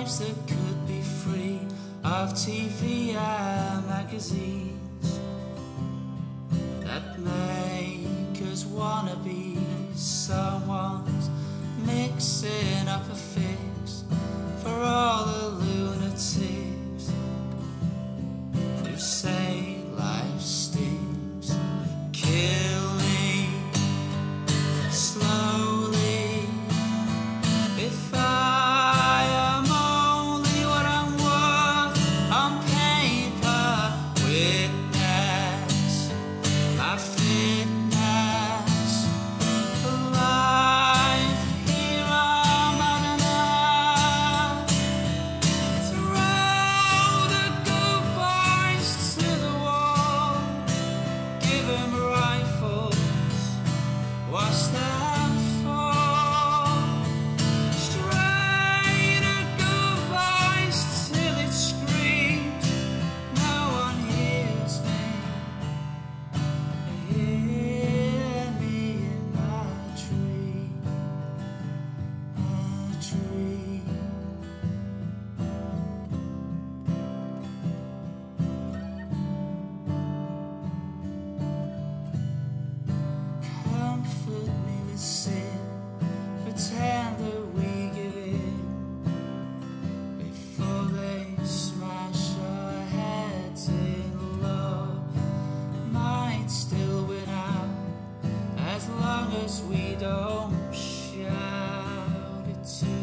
lives that could be free of TV and magazines that make us wanna be someone's mixing up a fix for all the lunatics who say. pretend that we give in before they smash our heads in love. Might still win out as long as we don't shout it to.